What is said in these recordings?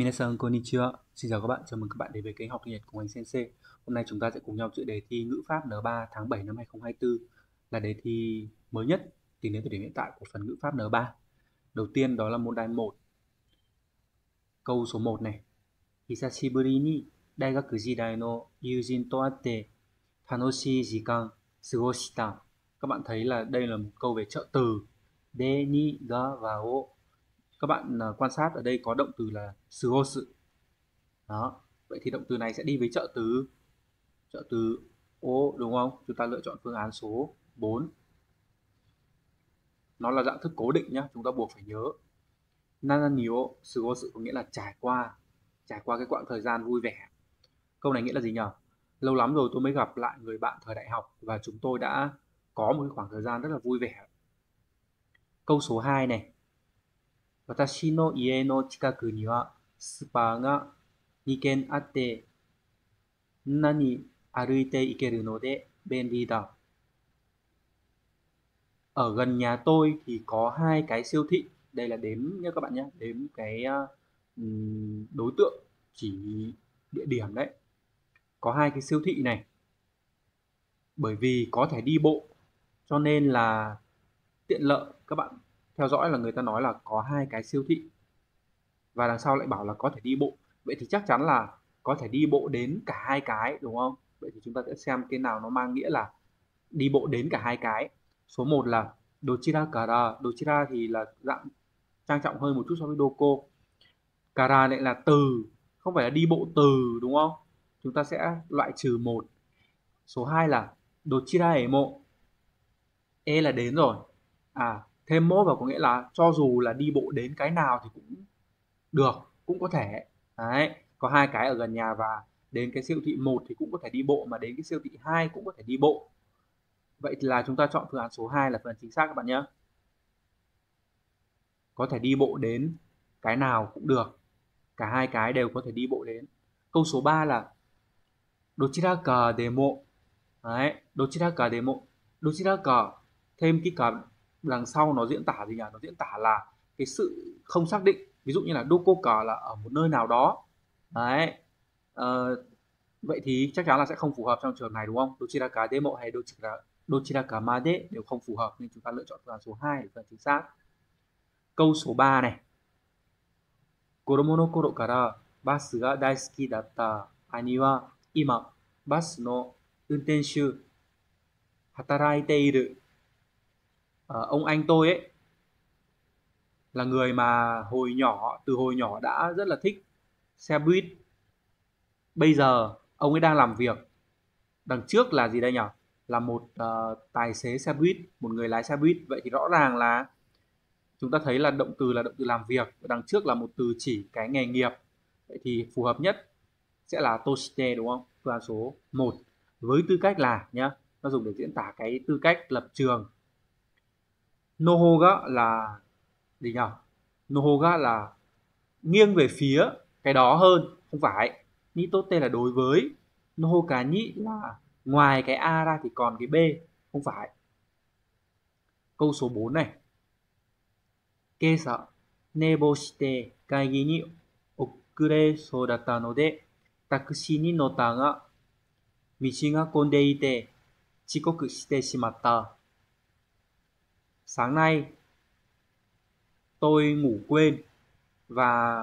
Minasan konnichiwa. Xin chào các bạn, chào mừng các bạn đến với kênh học tiếng Nhật cùng anh Sensei. Hôm nay chúng ta sẽ cùng nhau chữa đề thi ngữ pháp N3 tháng 7 năm 2024 là đề thi mới nhất tính đến thời điểm hiện tại của phần ngữ pháp N3. Đầu tiên đó là môn đài 1. Câu số 1 này. Hisashiburi ni daigaku jidai no yujin to atte tanoshii jikan sugoshita. Các bạn thấy là đây là một câu về trợ từ de ni ga và o các bạn uh, quan sát ở đây có động từ là sugosu đó vậy thì động từ này sẽ đi với trợ từ trợ từ o đúng không? Chúng ta lựa chọn phương án số 4 nó là dạng thức cố định nhá chúng ta buộc phải nhớ. Nananio sugosu có nghĩa là trải qua trải qua cái quãng thời gian vui vẻ. Câu này nghĩa là gì nhỉ lâu lắm rồi tôi mới gặp lại người bạn thời đại học và chúng tôi đã có một cái khoảng thời gian rất là vui vẻ. Câu số 2 này 私の家の近くにはスーパーが2軒あって、何歩いて行けるので便利だ。Ở gần nhà tôi thì có hai cái siêu thị. Đây là đếm nhé các bạn nhé, đếm cái uh, đối tượng chỉ địa điểm đấy. Có hai cái siêu thị này. Bởi vì có thể đi bộ cho nên là tiện lợi các bạn theo dõi là người ta nói là có hai cái siêu thị. Và đằng sau lại bảo là có thể đi bộ. Vậy thì chắc chắn là có thể đi bộ đến cả hai cái, đúng không? Vậy thì chúng ta sẽ xem cái nào nó mang nghĩa là đi bộ đến cả hai cái. Số 1 là dochira kara. Dochira thì là dạng trang trọng hơn một chút so với doko kara lại là từ, không phải là đi bộ từ, đúng không? Chúng ta sẽ loại trừ một. Số 2 là dochira emo. E là đến rồi. À thêm mốt vào có nghĩa là cho dù là đi bộ đến cái nào thì cũng được, cũng có thể. Đấy, có hai cái ở gần nhà và đến cái siêu thị một thì cũng có thể đi bộ mà đến cái siêu thị hai cũng có thể đi bộ. Vậy là chúng ta chọn phương án số 2 là phương án chính xác các bạn nhé. Có thể đi bộ đến cái nào cũng được, cả hai cái đều có thể đi bộ đến. Câu số 3 là dochiraka demo. Đấy, dochiraka demo. Dochiraka, thêm cái cả đằng sau nó diễn tả gì nhỉ? Nó diễn tả là cái sự không xác định. Ví dụ như là đô là ở một nơi nào đó. Đấy. Ờ, vậy thì chắc chắn là sẽ không phù hợp trong trường này đúng không? Dochiraka demo hay dochiraka dochiraka made đều không phù hợp nên chúng ta lựa chọn phương án số 2 để phương án chính xác. Câu số 3 này. Koromo no koro kara basu ga daisuki datta ani wa ima basu no untenshu hataraite iru uh, ông anh tôi ấy là người mà hồi nhỏ từ hồi nhỏ đã rất là thích xe buýt. Bây giờ ông ấy đang làm việc đằng trước là gì đây nhỉ là một uh, tài xế xe buýt một người lái xe buýt. Vậy thì rõ ràng là chúng ta thấy là động từ là động từ làm việc và đằng trước là một từ chỉ cái nghề nghiệp. Vậy thì phù hợp nhất sẽ là toshite đúng không? Phương án số 1 với tư cách là nhá nó dùng để diễn tả cái tư cách lập trường nohoga là gì nhỉ? Nohoga là nghiêng về phía cái đó hơn, không phải. Ni tốt tên là đối với nohoka nhĩ là ngoài cái a ra thì còn cái b, không phải. Câu số 4 này. Kesa nebo shite kaigi ni okure soudata no de taxi ni nota ga, michi ga konde ite, chikoku shite shimatta sáng nay, tôi ngủ quên và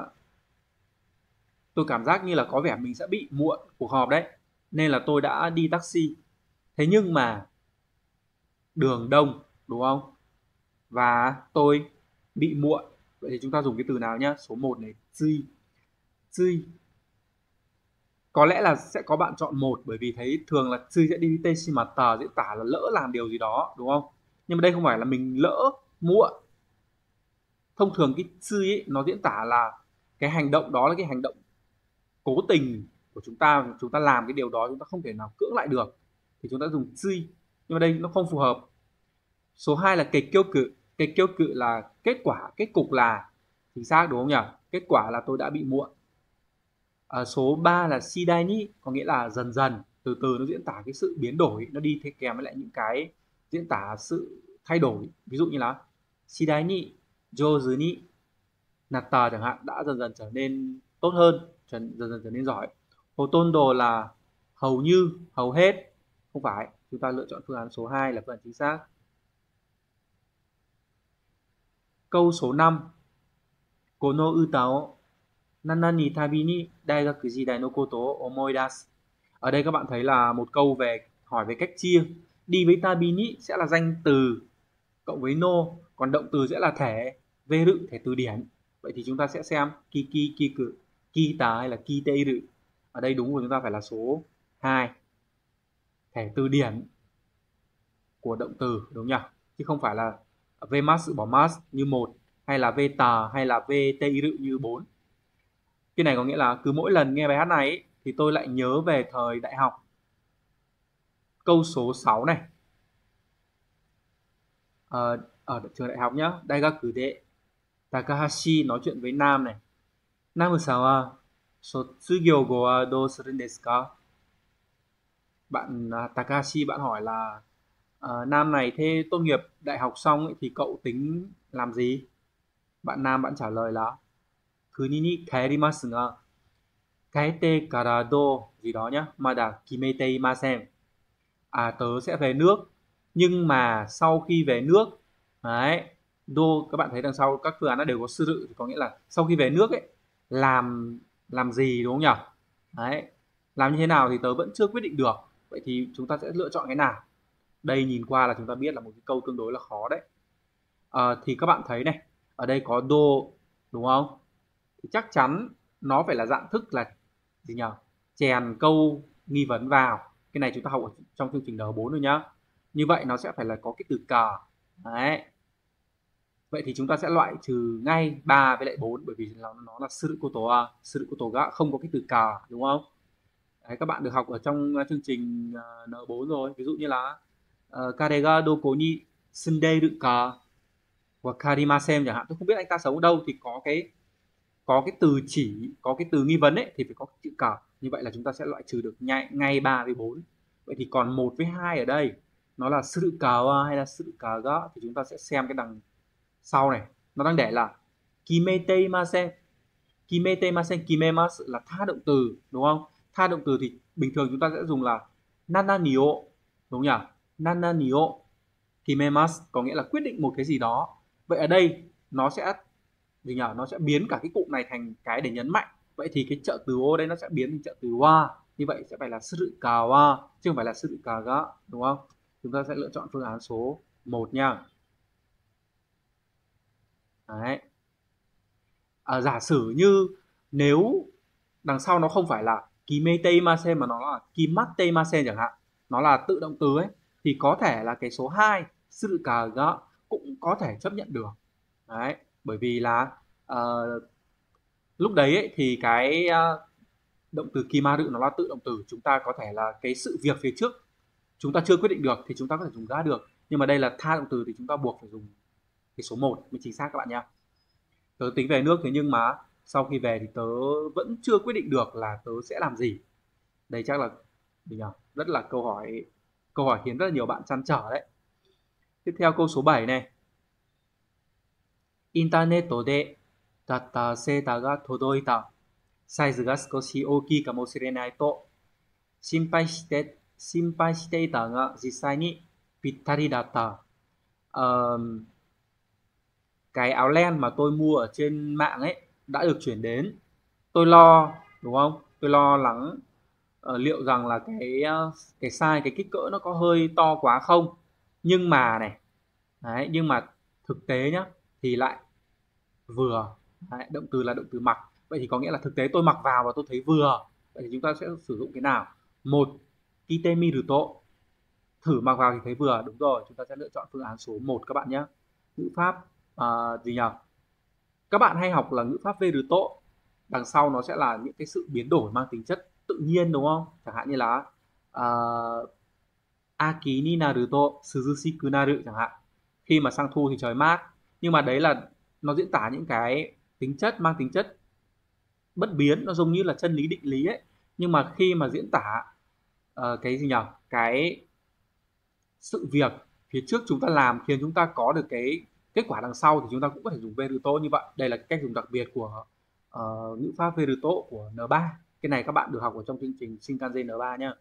tôi cảm giác như là có vẻ mình sẽ bị muộn cuộc họp đấy. Nên là tôi đã đi taxi. Thế nhưng mà đường đông, đúng không? Và tôi bị muộn. Vậy thì chúng ta dùng cái từ nào nhá? Số 1 này duy duy có lẽ là sẽ có bạn chọn một, bởi vì thấy thường là duy sẽ đi tê xi mà tờ diễn tả là lỡ làm điều gì đó, đúng không? Nhưng mà đây không phải là mình lỡ muộn thông thường cái sư ấy nó diễn tả là cái hành động đó là cái hành động cố tình của chúng ta chúng ta làm cái điều đó chúng ta không thể nào cưỡng lại được thì chúng ta dùng suy nhưng mà đây nó không phù hợp. Số 2 là kịch kêu cự. Kịch kêu cự là kết quả kết cục là chính xác đúng không nhỉ? Kết quả là tôi đã bị muộn. À, số 3 là sidaini có nghĩa là dần dần từ từ nó diễn tả cái sự biến đổi nó đi theo kèm với lại những cái diễn tả sự thay đổi. Ví dụ như là shidai ni, jozu ni natta chẳng hạn, đã dần dần trở nên tốt hơn dần dần trở nên giỏi. Hồ tôn đồ là hầu như, hầu hết, không phải. Chúng ta lựa chọn phương án số 2 là phương án chính xác. Câu số 5 Kono uta o nana ni tabi ni, daigaku jidai no koto o omoidasu. Ở đây các bạn thấy là một câu về, hỏi về cách chia đi với tabini e sẽ là danh từ cộng với no còn động từ sẽ là thể về rự thể từ điển. Vậy thì chúng ta sẽ xem kiki kiku kita hay là kiteiru ở đây đúng của chúng ta phải là số 2 thể từ điển của động từ đúng nhỉ? Chứ không phải là v mas bỏ mas như một hay là v tà hay là v teiru như 4 cái này có nghĩa là cứ mỗi lần nghe bài hát này ấy, thì tôi lại nhớ về thời đại học câu số 6 này à, ở trường đại học nhá Daigaku de Takahashi nói chuyện với Nam này Namu-san wa sotsugyou go wa của suru desu ka? Bạn uh, Takahashi bạn hỏi là uh, Nam này thế tốt nghiệp đại học xong ấy, thì cậu tính làm gì? Bạn Nam bạn trả lời là Kuni ni kaerimasu ga kaete kara do gì đó nhá, mada kimete imasen. À tớ sẽ về nước. Nhưng mà sau khi về nước đấy đô các bạn thấy đằng sau các phương án nó đều có sư sự có nghĩa là sau khi về nước ấy làm làm gì đúng không nhỉ? Đấy làm như thế nào thì tớ vẫn chưa quyết định được. Vậy thì chúng ta sẽ lựa chọn cái nào? Đây nhìn qua là chúng ta biết là một cái câu tương đối là khó đấy. À, thì các bạn thấy này ở đây có đô đúng không? Thì chắc chắn nó phải là dạng thức là gì nhỉ? Chèn câu nghi vấn vào cái này chúng ta học ở trong chương trình N4 rồi nhá. Như vậy nó sẽ phải là có cái từ cờ. Đấy. Vậy thì chúng ta sẽ loại trừ ngay 3 với lại 4 bởi vì nó, nó là sư cô tổ a sư cô tổ gã không có cái từ cờ đúng không? Đấy, các bạn được học ở trong à, chương trình à, N4 rồi. Ví dụ như là uh, Karega doko ni sunderu ka hoặc karimasen chẳng hạn. Tôi không biết anh ta sống ở đâu thì có cái có cái từ chỉ có cái từ nghi vấn ấy thì phải có chữ cờ như vậy là chúng ta sẽ loại trừ được ngay ngay 3 với 4 vậy thì còn một với hai ở đây, nó là sự cờ hay là sự cờ gỡ thì chúng ta sẽ xem cái đằng sau này. Nó đang để là kimete masen kimete masen kimemasu là tha động từ, đúng không? Tha động từ thì bình thường chúng ta sẽ dùng là nananio, đúng nhỉ? Nananio kimemasu có nghĩa là quyết định một cái gì đó. Vậy ở đây nó sẽ, gì nhỉ? Nó sẽ biến cả cái cụm này thành cái để nhấn mạnh vậy thì cái trợ từ ô đây nó sẽ biến thành trợ từ wa như vậy sẽ phải là sự cà wa chứ không phải là sự cà gã đúng không? Chúng ta sẽ lựa chọn phương án số 1 nha. Đấy. À, giả sử như nếu đằng sau nó không phải là kimete masen mà nó là kimatte masen chẳng hạn nó là tự động từ ấy thì có thể là cái số 2 sự cà gã cũng có thể chấp nhận được. Đấy bởi vì là uh, lúc đấy ấy, thì cái ờ, động từ kimaru nó là tự động từ. Chúng ta có thể là cái sự việc phía trước chúng ta chưa quyết định được thì chúng ta có thể dùng ra được. Nhưng mà đây là tha động từ thì chúng ta buộc phải dùng cái số 1 mới chính xác các bạn nhé tớ tính về nước thế nhưng mà sau khi về thì tớ vẫn chưa quyết định được là tớ sẽ làm gì. Đây chắc là gì nhỉ? rất là câu hỏi câu hỏi khiến rất là nhiều bạn chăn trở đấy. Tiếp theo câu số 7 này. Internet でだったセーターが届いた。サイズが少し大きいかもしれないと心配して心配していたが実際にぴったりだった。Um, cái áo len mà tôi mua ở trên mạng ấy đã được chuyển đến. Tôi lo đúng không? Tôi lo lắng uh, liệu rằng là cái uh, cái size cái kích cỡ nó có hơi to quá không? Nhưng mà này, đấy, nhưng mà thực tế nhá thì lại vừa đấy, động từ là động từ mặc. Vậy thì có nghĩa là thực tế tôi mặc vào và tôi thấy vừa. Vậy thì chúng ta sẽ sử dụng cái nào? Một kitemi ruto thử mặc vào thì thấy vừa. Đúng rồi chúng ta sẽ lựa chọn phương án số 1 các bạn nhé. Ngữ pháp uh, gì nhỉ? Các bạn hay học là ngữ pháp veruto đằng sau nó sẽ là những cái sự biến đổi mang tính chất tự nhiên đúng không? Chẳng hạn như là à, uh, aki ni naruto suzushiku naru chẳng hạn. Khi mà sang thu thì trời mát. Nhưng mà đấy là nó diễn tả những cái tính chất mang tính chất bất biến nó giống như là chân lý định lý ấy. Nhưng mà khi mà diễn tả uh, cái gì nhỉ cái sự việc phía trước chúng ta làm khiến chúng ta có được cái kết quả đằng sau thì chúng ta cũng có thể dùng Veruto như vậy. Đây là cách dùng đặc biệt của uh, ngữ pháp Veruto của N3 cái này các bạn được học ở trong chương trình Shinkansen N3 nhá.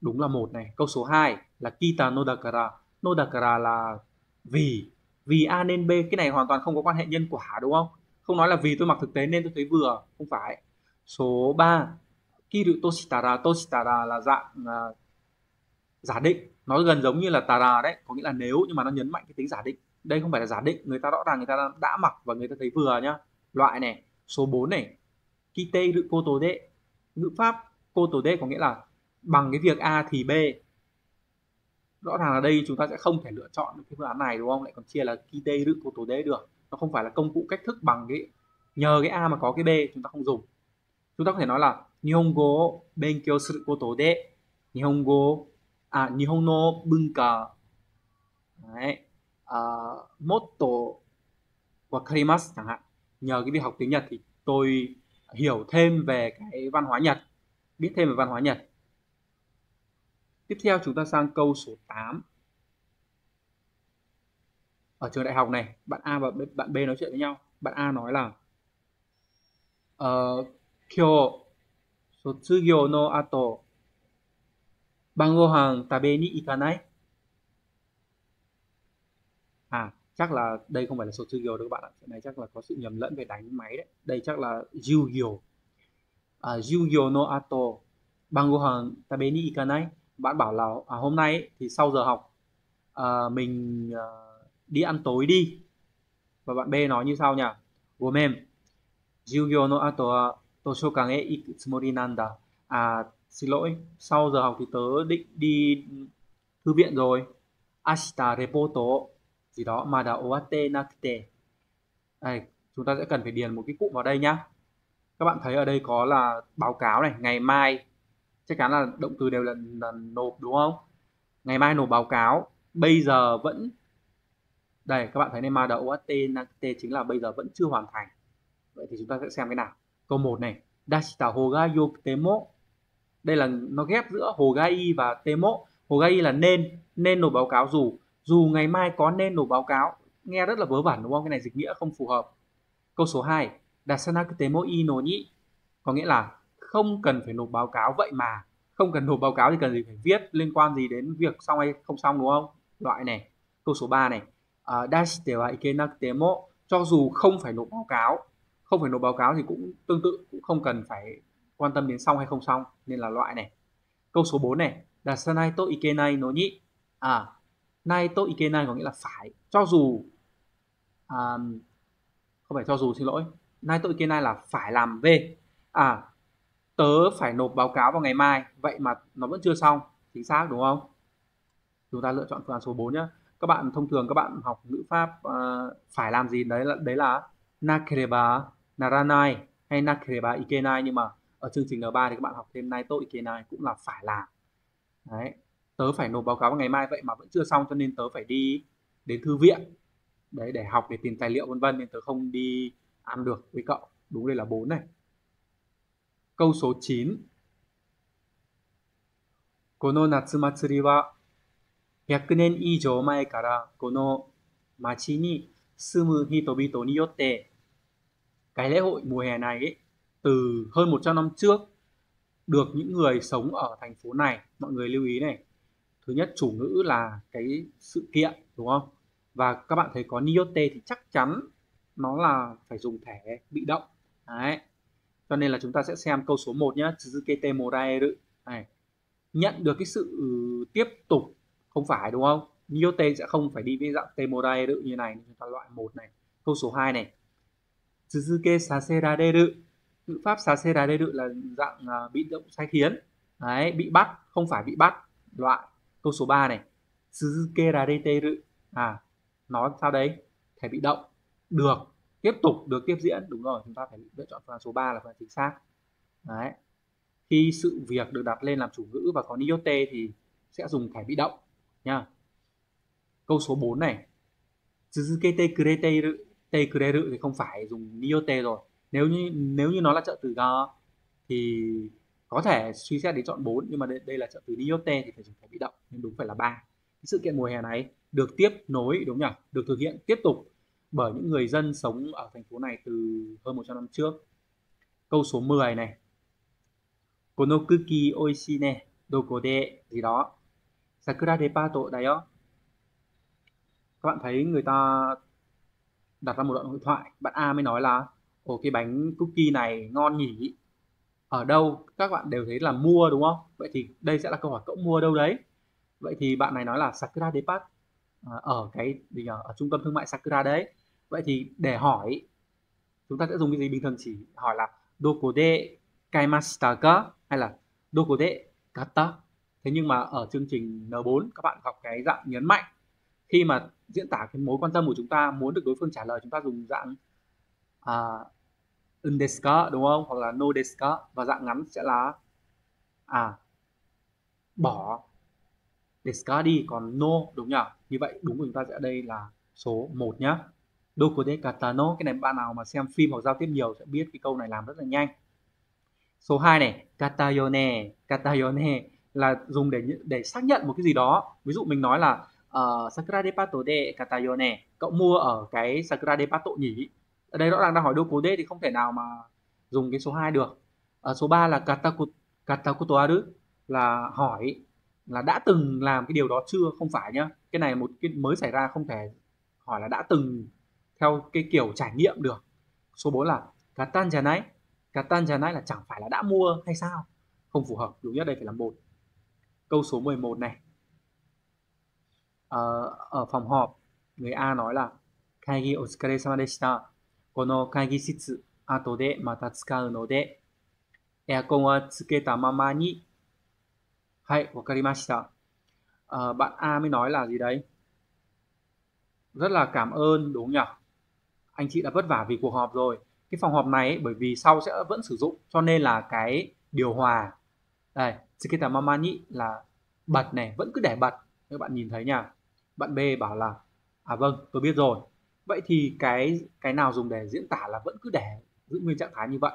Đúng là một này. Câu số 2 là kita nodakara. Nodakara là vì vì a nên b cái này hoàn toàn không có quan hệ nhân quả đúng không? Không nói là vì tôi mặc thực tế nên tôi thấy vừa không phải. Số 3 kiru toshitara. Toshitara là dạng uh, giả định. Nó gần giống như là tara đấy có nghĩa là nếu nhưng mà nó nhấn mạnh cái tính giả định. Đây không phải là giả định người ta rõ ràng người ta đã mặc và người ta thấy vừa nhá. Loại này số 4 này kite rự cô tố đệ ngữ pháp cô tố đệ có nghĩa là bằng cái việc a thì b rõ ràng là đây chúng ta sẽ không thể lựa chọn cái phương án này đúng không? Lại còn chia là kite rự cô tổ đế được. Nó không phải là công cụ cách thức bằng cái nhờ cái a mà có cái b chúng ta không dùng. Chúng ta có thể nói là Nihongo benkyo suru koto de Nihongo à Nihon bunka. Đấy à, motto wakarimasu chẳng hạn. Nhờ cái việc học tiếng Nhật thì tôi hiểu thêm về cái văn hóa Nhật biết thêm về văn hóa Nhật tiếp theo chúng ta sang câu số 8 ở trường đại học này bạn A và bạn B nói chuyện với nhau. Bạn A nói là uh, kyo Sotsugyo no ato. Bangohan tabe ni ikanai? À chắc là đây không phải là Sotsugyo đâu các bạn ạ. Chuyện này chắc là có sự nhầm lẫn về đánh máy đấy. Đây chắc là Yu-Gi-Oh à, no ato. Bangohan tabe ni ikanai? Bạn bảo là à, hôm nay ấy, thì sau giờ học à, mình à, đi ăn tối đi. Và bạn B nói như sau nhỉ Gomen 授業の後は図書館へ行くつもりなんだ no ato toshokan e iku tsumori nanda à xin lỗi sau giờ học thì tớ định đi thư viện rồi. Ashita repoto gì đó mà đã oate nakute đây chúng ta sẽ cần phải điền một cái cụm vào đây nhá. Các bạn thấy ở đây có là báo cáo này ngày mai chắc chắn là động từ đều là, là nộp đúng không? Ngày mai nộp báo cáo. Bây giờ vẫn đây các bạn thấy này mà đã owate chính là bây giờ vẫn chưa hoàn thành. Vậy thì chúng ta sẽ xem cái nào. Câu 1 này. Dashita hoga yokutemo đây là nó ghép giữa Hogai và temo. Hogai là nên nên nộp báo cáo dù. Dù ngày mai có nên nộp báo cáo nghe rất là vớ vẩn đúng không? Cái này dịch nghĩa không phù hợp. Câu số 2 dasanaku temo i no ni có nghĩa là không cần phải nộp báo cáo vậy mà. Không cần nộp báo cáo thì cần gì phải viết liên quan gì đến việc xong hay không xong đúng không? Loại này câu số 3 này. Uh, à, dashite wa ikenaku cho dù không phải nộp báo cáo không phải nộp báo cáo thì cũng tương tự cũng không cần phải quan tâm đến xong hay không xong nên là loại này. Câu số 4 này là sanai to ikenai no nhị? À nai to ikenai có nghĩa là phải. Cho dù um, không phải cho dù xin lỗi. Nai to ikenai là phải làm về à tớ phải nộp báo cáo vào ngày mai. Vậy mà nó vẫn chưa xong. Chính xác đúng không? Chúng ta lựa chọn phương án số 4 nhé các bạn thông thường các bạn học ngữ pháp uh, phải làm gì? Đấy là đấy là nakereba naranai hay nakereba ikenai. Nhưng mà ở chương trình N3 thì các bạn học thêm Naito Ikenai cũng là phải làm. Đấy. Tớ phải nộp báo cáo vào ngày mai. Vậy mà vẫn chưa xong cho nên tớ phải đi đến thư viện. Đấy để học để tìm tài liệu vân vân nên tớ không đi ăn được với cậu. Đúng đây là bốn này. câu số 9 Kono natsumatsuri wa 100年以上前からこの町に住む人々によって cái lễ hội mùa hè này ấy, từ hơn 100 năm trước được những người sống ở thành phố này mọi người lưu ý này thứ nhất chủ ngữ là cái sự kiện đúng không và các bạn thấy có niote thì chắc chắn nó là phải dùng thẻ bị động đấy cho nên là chúng ta sẽ xem câu số 1 nhé tsuzukete moraeru này nhận được cái sự tiếp tục không phải đúng không? Niote sẽ không phải đi với dạng temoraeru như này. Chúng ta loại một này. Câu số 2 này. Tsuzuke saserareru ngữ pháp saseraderu là dạng uh, bị động sai khiến. Đấy bị bắt không phải bị bắt. Loại. Câu số 3 này. Tsuzukerareteru à nói sao đấy? Thể bị động. Được tiếp tục được tiếp diễn đúng rồi chúng ta phải lựa chọn phương án số 3 là phương án chính xác. Đấy. Khi sự việc được đặt lên làm chủ ngữ và có niote thì sẽ dùng thẻ bị động nha câu số 4 này tsuzukete kureteru te kureru thì không phải dùng niote rồi. Nếu như nếu như nó là trợ từ ga thì có thể suy xét đến chọn 4 nhưng mà đây, đây là trợ từ niote thì phải dùng thẻ bị động nên đúng phải là ba. Sự kiện mùa hè này được tiếp nối đúng nhỉ? Được thực hiện tiếp tục bởi những người dân sống ở thành phố này từ hơn 100 năm trước. Câu số 10 này. Konokuki oishi ne doko de gì đó. Sakura depato dayo. Các bạn thấy người ta đặt ra một đoạn hội thoại. Bạn A mới nói là, Ồ, cái bánh cookie này ngon nhỉ? Ở đâu? Các bạn đều thấy là mua, đúng không? Vậy thì đây sẽ là câu hỏi cậu mua đâu đấy? Vậy thì bạn này nói là Sakura Depart à, ở cái gì nhỉ? ở trung tâm thương mại Sakura đấy. Vậy thì để hỏi chúng ta sẽ dùng cái gì bình thường chỉ hỏi là dokode kaimashita ka hay là dokode kata. Thế nhưng mà ở chương trình N4 các bạn học cái dạng nhấn mạnh. Khi mà diễn tả cái mối quan tâm của chúng ta muốn được đối phương trả lời chúng ta dùng dạng à, uh, undeska đúng không? Hoặc là no deska và dạng ngắn sẽ là à bỏ deska đi còn no đúng nhỉ? Như vậy đúng của chúng ta sẽ đây là số 1 nhá. Dokode katano cái này bạn nào mà xem phim hoặc giao tiếp nhiều sẽ biết cái câu này làm rất là nhanh. Số 2 này katayone. Katayone là dùng để để xác nhận một cái gì đó. Ví dụ mình nói là uh, sakura depato de katayone cậu mua ở cái sakura depato nhỉ? Ở đây rõ ràng đang hỏi đô đế thì không thể nào mà dùng cái số 2 được. Ở số 3 là kataku, katakuto aru là hỏi là đã từng làm cái điều đó chưa? Không phải nhá. Cái này một cái mới xảy ra không thể hỏi là đã từng theo cái kiểu trải nghiệm được. Số 4 là cá tan trà nãy là chẳng phải là đã mua hay sao? Không phù hợp đúng nhất đây phải là một. Câu số 11 này. À, ở phòng họp người A nói là kaigi otsukaresama deshita. Kono kaigi shitsu ato de mata tsukau no de. Aircon wa tsuketa mama ni. Hai wakarimashita. Ờ, bạn A mới nói là gì đấy? Rất là cảm ơn đúng nhỉ? Anh chị đã vất vả vì cuộc họp rồi. Cái phòng họp này bởi vì sau sẽ vẫn sử dụng cho nên là cái điều hòa. Đây, Tsuketa Mamani là bật này, vẫn cứ để bật. Các bạn nhìn thấy nha. Bạn B bảo là À vâng, tôi biết rồi vậy thì cái cái nào dùng để diễn tả là vẫn cứ để giữ nguyên trạng thái như vậy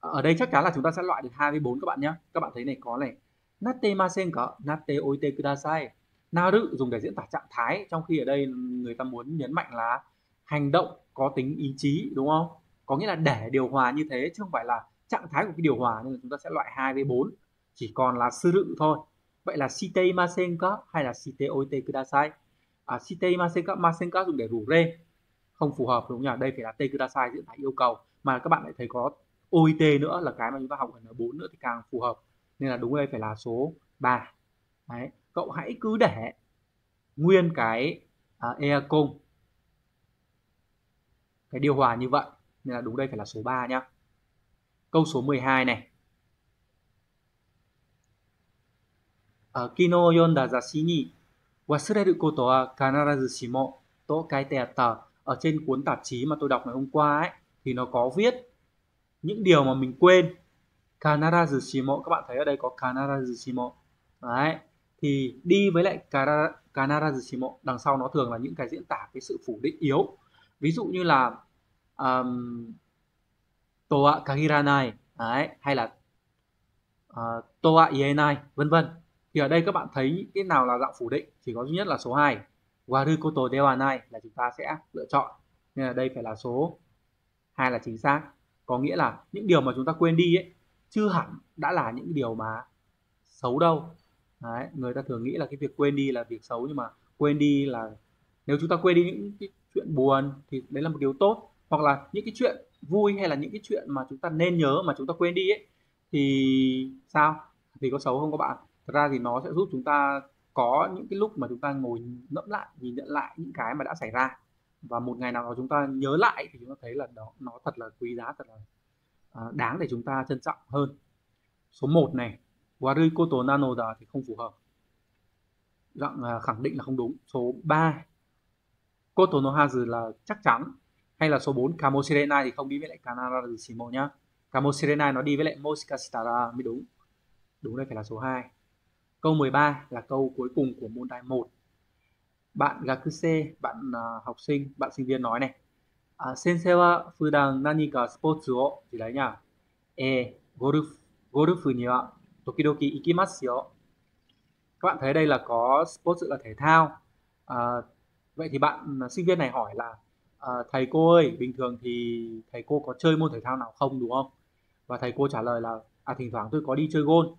ở đây chắc chắn là chúng ta sẽ loại được hai với bốn các bạn nhé các bạn thấy này có này natte masen có natte oite kudasai naru dùng để diễn tả trạng thái trong khi ở đây người ta muốn nhấn mạnh là hành động có tính ý chí đúng không? Có nghĩa là để điều hòa như thế chứ không phải là trạng thái của cái điều hòa nên là chúng ta sẽ loại hai với bốn. Chỉ còn là sư rự thôi. Vậy là shite masen có hay là shite oite kudasai à, shite masen có masen có dùng để rủ rê. Không phù hợp đúng không nhỉ? Đây phải là te kudasai diễn tả yêu cầu. Mà các bạn lại thấy có OIT nữa là cái mà chúng ta học ở N4 nữa thì càng phù hợp. Nên là đúng đây phải là số 3 đấy. Cậu hãy cứ để nguyên cái à, uh, aircon cái điều hòa như vậy. Nên là đúng đây phải là số 3 nhá. Câu số 12 này. Uh, Kino yonda zashi ni wasureru koto wa kanarazu shimo. To kaite atta ở trên cuốn tạp chí mà tôi đọc ngày hôm qua ấy thì nó có viết những điều mà mình quên. Kanarazu shimo. Các bạn thấy ở đây có Kanarazu shimo. Đấy thì đi với lại Kanarazu shimo. Đằng sau nó thường là những cái diễn tả cái sự phủ định yếu ví dụ như là um, toa kagiranai đấy hay là uh, toa ienai vân vân. Thì ở đây các bạn thấy cái nào là dạng phủ định chỉ có duy nhất là số 2 Warukoto dewa nai là chúng ta sẽ lựa chọn. Nên là đây phải là số hai là chính xác. Có nghĩa là những điều mà chúng ta quên đi ấy chưa hẳn đã là những điều mà xấu đâu. Đấy, người ta thường nghĩ là cái việc quên đi là việc xấu nhưng mà quên đi là nếu chúng ta quên đi những cái chuyện buồn thì đấy là một điều tốt. Hoặc là những cái chuyện vui hay là những cái chuyện mà chúng ta nên nhớ, mà chúng ta quên đi ấy, thì sao? Thì có xấu không các bạn? Thật ra thì nó sẽ giúp chúng ta có những cái lúc mà chúng ta ngồi ngẫm lại, nhìn nhận lại những cái mà đã xảy ra. Và một ngày nào đó chúng ta nhớ lại thì chúng ta thấy là đó, nó thật là quý giá, thật là à, đáng để chúng ta trân trọng hơn. Số 1 này Warui Koto Nanoda thì không phù hợp. Dạng à, khẳng định là không đúng. Số 3 Koto no Hazu là chắc chắn hay là số 4 Kamo Sirenai thì không đi với lại Kanara Shimo nhá Kamo Sirenai nó đi với lại Moshikashitara mới đúng đúng đây phải là số 2 Câu 13 là câu cuối cùng của môn đài 1. Bạn Gakuse, bạn uh, học sinh, bạn sinh viên nói này. À, sensei wa fudan nani ka sports o gì đấy nhá. E, golf, golf ni wa tokidoki ikimasu yo. Các bạn thấy đây là có sports là thể thao. À, vậy thì bạn à, sinh viên này hỏi là à, thầy cô ơi bình thường thì thầy cô có chơi môn thể thao nào không? Đúng không? Và thầy cô trả lời là à thỉnh thoảng tôi có đi chơi gôn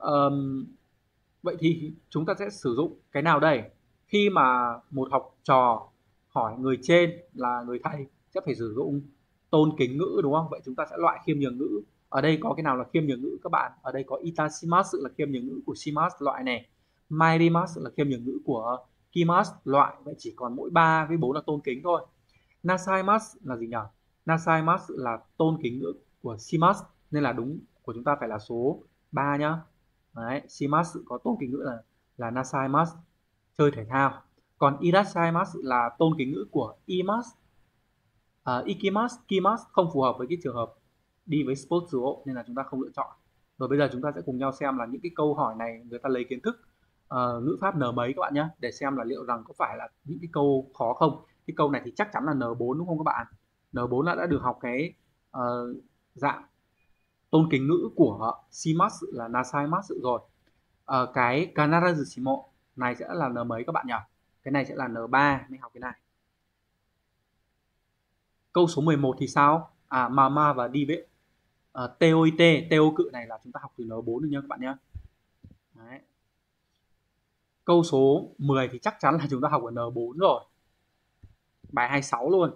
um, vậy thì chúng ta sẽ sử dụng cái nào đây? Khi mà một học trò hỏi người trên là người thầy sẽ phải sử dụng tôn kính ngữ đúng không? Vậy chúng ta sẽ loại khiêm nhường ngữ. Ở đây có cái nào là khiêm nhường ngữ các bạn? Ở đây có itashimasu là khiêm nhường ngữ của shimasu loại này. Mairimasu là khiêm nhường ngữ của Kimas loại vậy chỉ còn mỗi 3 với 4 là tôn kính thôi. Nasaimas là gì nhỉ? Nasaimas là tôn kính ngữ của simas nên là đúng của chúng ta phải là số 3 nhá. Đấy Simas có tôn kính ngữ là là Nasaimas chơi thể thao. Còn Irasaimas là tôn kính ngữ của Imas. À, Ikimas, Kimas không phù hợp với cái trường hợp đi với sports duo nên là chúng ta không lựa chọn. Rồi bây giờ chúng ta sẽ cùng nhau xem là những cái câu hỏi này người ta lấy kiến thức uh, ngữ pháp n mấy các bạn nhé để xem là liệu rằng có phải là những cái câu khó không? Cái câu này thì chắc chắn là n4 đúng không các bạn? N4 là đã được học cái uh, dạng tôn kính ngữ của simas là nasaimasu rồi. Uh, cái kanarazushimo này sẽ là n mấy các bạn nhỉ? Cái này sẽ là n3 mới học cái này. Câu số 11 thì sao? À mama và đi với uh, TOIT TO cự này là chúng ta học từ N4 được nhá các bạn nhé Đấy câu số 10 thì chắc chắn là chúng ta học ở N4 rồi. Bài 26 luôn.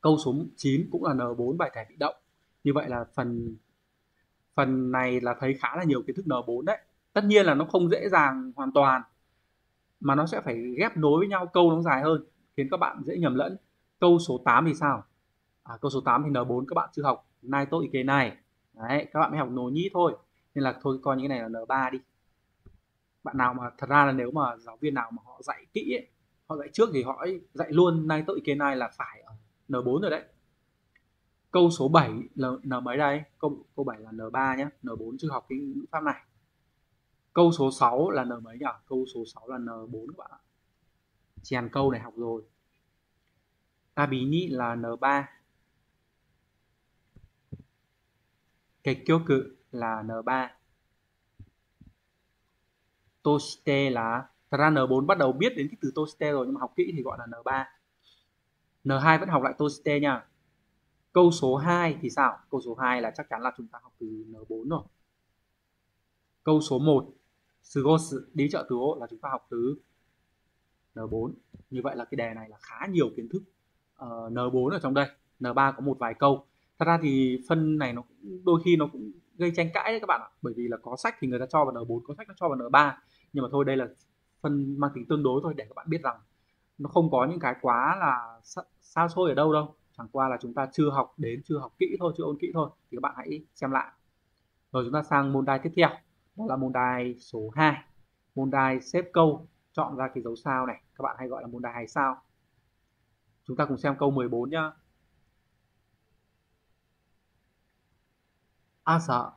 Câu số 9 cũng là N4 bài thẻ bị động. Như vậy là phần phần này là thấy khá là nhiều kiến thức N4 đấy. Tất nhiên là nó không dễ dàng hoàn toàn mà nó sẽ phải ghép nối với nhau câu nó dài hơn khiến các bạn dễ nhầm lẫn. Câu số 8 thì sao? À, câu số 8 thì N4 các bạn chưa học. Nai tốt ý này đấy các bạn mới học nối nhĩ thôi. Nên là thôi coi những cái này là N3 đi bạn nào mà thật ra là nếu mà giáo viên nào mà họ dạy kỹ ấy, họ dạy trước thì họ ấy dạy luôn nay tội ý kế này là phải ở N4 rồi đấy. Câu số 7 là N mấy đây? Câu câu 7 là N3 nhé N4 chưa học cái ngữ pháp này. Câu số 6 là N mấy nhỉ? Câu số 6 là N4 các bạn ạ. Chèn câu này học rồi. Ta bí nhị là N3 cái kêu cự là N3 Toshite là thật ra N4 bắt đầu biết đến cái từ Toshite rồi nhưng mà học kỹ thì gọi là N3 N2 vẫn học lại Toshite nha. Câu số 2 thì sao? Câu số 2 là chắc chắn là chúng ta học từ N4 rồi. Câu số 1 Sugos đi chợ từ ô là chúng ta học từ N4 như vậy là cái đề này là khá nhiều kiến thức ờ, uh, N4 ở trong đây. N3 có một vài câu. Thật ra thì phân này nó đôi khi nó cũng gây tranh cãi đấy các bạn ạ. Bởi vì là có sách thì người ta cho vào N4 có sách nó cho vào N3 nhưng mà thôi, đây là phân mang tính tương đối thôi, để các bạn biết rằng nó không có những cái quá là xa xôi ở đâu đâu. Chẳng qua là chúng ta chưa học đến, chưa học kỹ thôi, chưa ôn kỹ thôi, thì các bạn hãy xem lại. Rồi chúng ta sang môn đai tiếp theo. Đó là môn đai số 2 môn đai xếp câu, chọn ra cái dấu sao này. Các bạn hay gọi là môn đai hay sao. Chúng ta cùng xem câu 14 nhá. Asa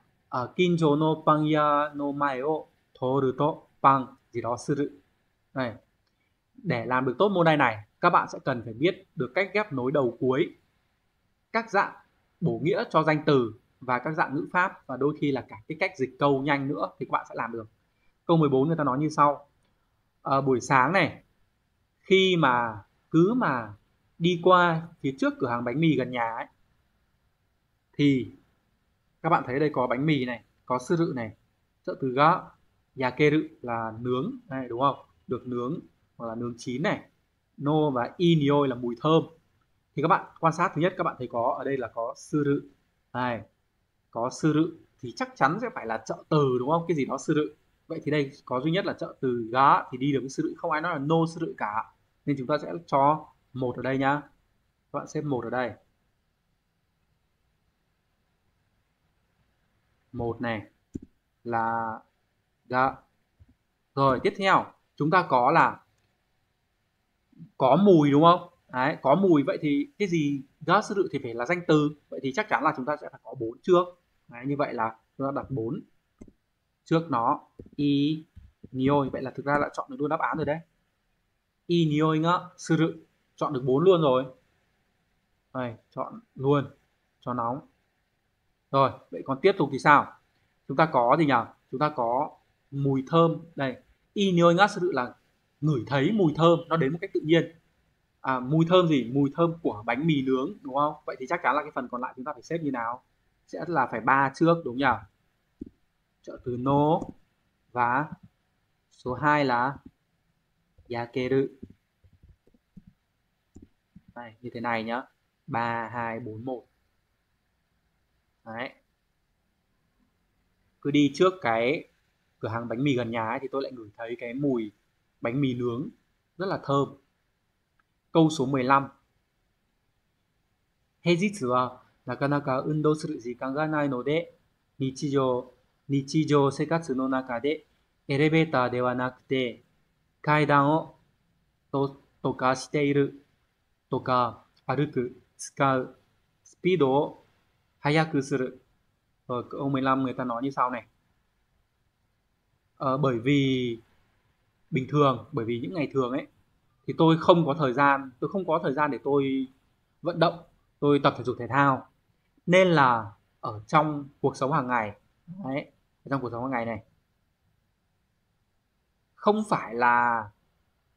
kinjo no panya no mae o toru to bằng gì đó sư rự này để làm được tốt môn này này các bạn sẽ cần phải biết được cách ghép nối đầu cuối các dạng bổ nghĩa cho danh từ và các dạng ngữ pháp và đôi khi là cả cái cách dịch câu nhanh nữa thì các bạn sẽ làm được. Câu 14 người ta nói như sau. À, buổi sáng này khi mà cứ mà đi qua phía trước cửa hàng bánh mì gần nhà ấy thì các bạn thấy đây có bánh mì này có sư rự này trợ từ gõ yakeru là nướng, này, đúng không? Được nướng, hoặc là nướng chín này. No và inioi là mùi thơm. Thì các bạn quan sát thứ nhất, các bạn thấy có, ở đây là có sư rự. Này, có sư rự thì chắc chắn sẽ phải là trợ từ, đúng không? Cái gì đó sư rự. Vậy thì đây, có duy nhất là trợ từ gá, thì đi được với sư rự. Không ai nói là no sư rự cả. Nên chúng ta sẽ cho một ở đây nhá. Các bạn xếp một ở đây. Một này là dạ. rồi tiếp theo chúng ta có là có mùi đúng không? Đấy, có mùi vậy thì cái gì đó sư tự thì phải là danh từ. Vậy thì chắc chắn là chúng ta sẽ phải có bốn trước. Đấy, như vậy là chúng ta đặt bốn trước nó. Y nioi. Vậy là thực ra đã chọn được luôn đáp án rồi đấy. Y nioi ngã sư tự chọn được bốn luôn rồi. Đây chọn luôn cho nóng. Rồi, vậy còn tiếp tục thì sao? Chúng ta có gì nhỉ? Chúng ta có mùi thơm. Đây. Inyoingatsu là ngửi thấy mùi thơm nó đến một cách tự nhiên. à, mùi thơm gì? Mùi thơm của bánh mì nướng đúng không? Vậy thì chắc chắn là cái phần còn lại chúng ta phải xếp như nào? Sẽ là phải ba trước đúng nhỉ? Trợ từ no và số 2 là yakeru. Này như thế này nhá. 3 2 4 1 đấy. Cứ đi trước cái cửa hàng bánh mì gần nhà ấy, thì tôi lại ngửi thấy cái mùi bánh mì nướng rất là thơm. Câu số 15. Heijitsu wa nakanaka undo suru jikan ga nai no de nichijou nichijou sekatsu no naka de elevator de nakute kaidan o to とかしているとか歩く使うスピードを速くする ờ, người ta nói như sau này Ờ, bởi vì bình thường, bởi vì những ngày thường ấy thì tôi không có thời gian, tôi không có thời gian để tôi vận động, tôi tập thể dục thể thao. Nên là ở trong cuộc sống hàng ngày, đấy, ở trong cuộc sống hàng ngày này không phải là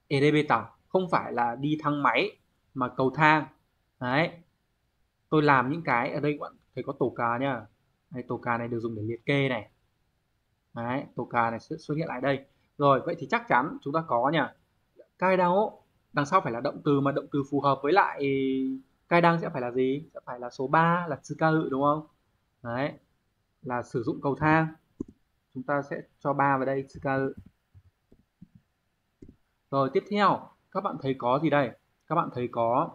elevator, không phải là đi thang máy mà cầu thang. Đấy. Tôi làm những cái ở đây các bạn thấy có tổ cá nhá đây, tổ cá này được dùng để liệt kê này Đấy, tổ này sẽ xuất hiện lại đây. Rồi vậy thì chắc chắn chúng ta có nhỉ? Cai đao đằng sau phải là động từ mà động từ phù hợp với lại cai đang sẽ phải là gì? Sẽ phải là số 3 là tsukau đúng không? Đấy là sử dụng cầu thang. Chúng ta sẽ cho ba vào đây tsukau. Rồi tiếp theo các bạn thấy có gì đây? Các bạn thấy có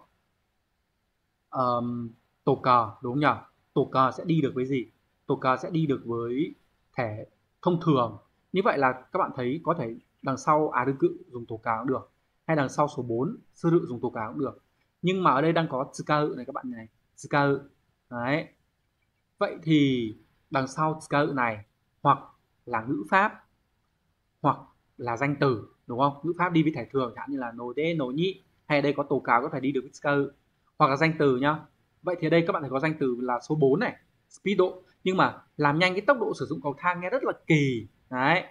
um, tổ cờ đúng không nhỉ? Tổ cờ sẽ đi được với gì? Tổ cờ sẽ đi được với thẻ thông thường. Như vậy là các bạn thấy có thể đằng sau á đơn cự dùng tổ cáo cũng được, hay đằng sau số 4 sư rự dùng tổ cáo cũng được. Nhưng mà ở đây đang có tsukau này các bạn này tsukau đấy. Vậy thì đằng sau tsukau này, hoặc là ngữ pháp, hoặc là danh từ, đúng không? Ngữ pháp đi với thẻ thường, chẳng như là nô đê nô nhị, hay ở đây có tổ cáo có thể đi được với tsukau hoặc là danh từ nhá. Vậy thì ở đây các bạn thấy có danh từ là số 4 này speed độ nhưng mà làm nhanh cái tốc độ sử dụng cầu thang nghe rất là kỳ. Đấy